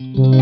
Mm-hmm.